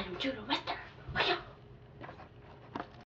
I'm Judah Master.